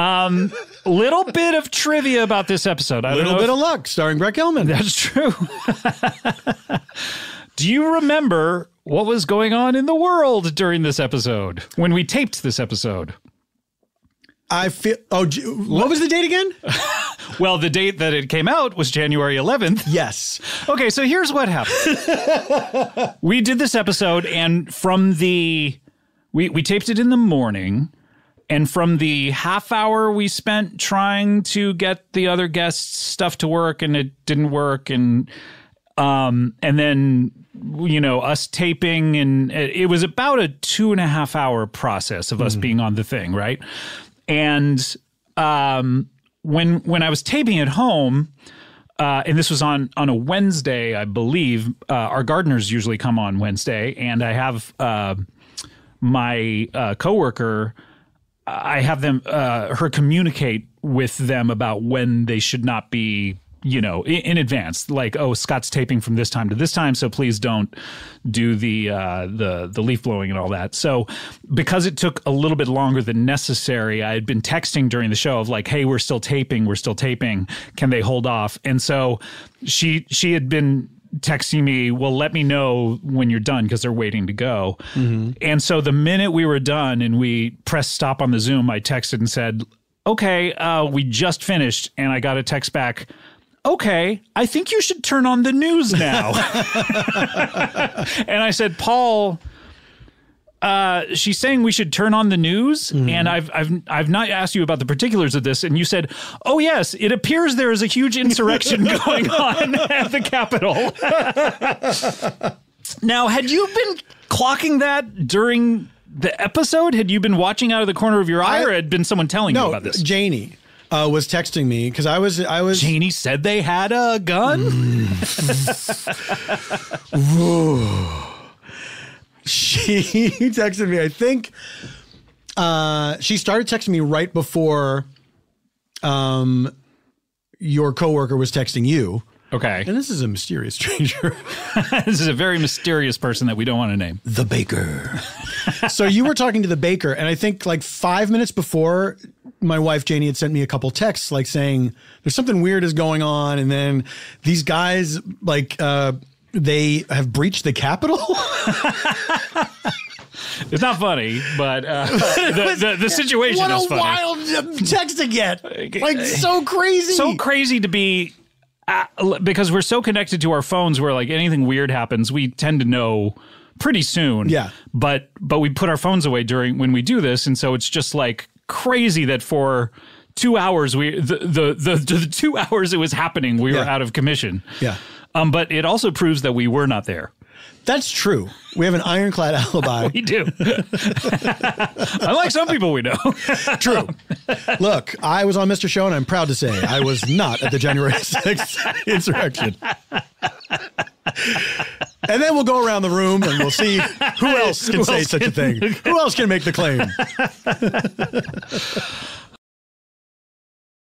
Um, little bit of trivia about this episode. A little bit if, of luck, starring Brett Gelman. That's true. Do you remember what was going on in the world during this episode when we taped this episode? I feel. Oh, what was the date again? well, the date that it came out was January 11th. Yes. Okay, so here's what happened. we did this episode, and from the we we taped it in the morning, and from the half hour we spent trying to get the other guests' stuff to work, and it didn't work, and um, and then you know us taping, and it was about a two and a half hour process of us mm. being on the thing, right? And um, when when I was taping at home, uh, and this was on on a Wednesday, I believe. Uh, our gardeners usually come on Wednesday, and I have uh, my uh, coworker. I have them uh, her communicate with them about when they should not be you know in, in, advance. Like oh scott's taping from this time to this time so please don't do the uh, the the leaf blowing and all that. So because it took a little bit longer than necessary i had been texting during the show of like hey we're still taping we're still taping. Can they hold off? And so she she had been texting me, well, let me know when you're done because they're waiting to go. Mm-hmm. And so the minute we were done and we pressed stop on the Zoom, I texted and said, okay, uh, we just finished. And I got a text back, okay, I think you should turn on the news now. and I said, Paul, uh, she's saying we should turn on the news, mm. and I've I've I've not asked you about the particulars of this, and you said, "Oh yes, it appears there is a huge insurrection going on at the Capitol." now, had you been clocking that during the episode? Had you been watching out of the corner of your eye, I, or had been someone telling no, you about this? Janie uh, was texting me because I was I was Janie said they had a gun. she texted me. I think uh, she started texting me right before um, your coworker was texting you. Okay. And this is a mysterious stranger. this is a very mysterious person that we don't want to name. The baker. so you were talking to the baker, and I think like five minutes before, my wife Janie had sent me a couple texts like saying there's something weird is going on, and then these guys like uh, they have breached the Capitol. it's not funny, but uh, the, the, the situation what is funny. What a wild text to get! Like so crazy, so crazy to be uh, because we're so connected to our phones where like anything weird happens, we tend to know pretty soon. Yeah. But but we put our phones away during when we do this, and so it's just like crazy that for two hours we the the the, the two hours it was happening we yeah. were out of commission. Yeah. Um, but it also proves that we were not there. That's true. We have an ironclad alibi. we do. Unlike some people we know. true. Look, I was on Mr. Show, and I'm proud to say I was not at the January 6th insurrection. And then we'll go around the room and we'll see who else can who say else such can? a thing. Who else can make the claim?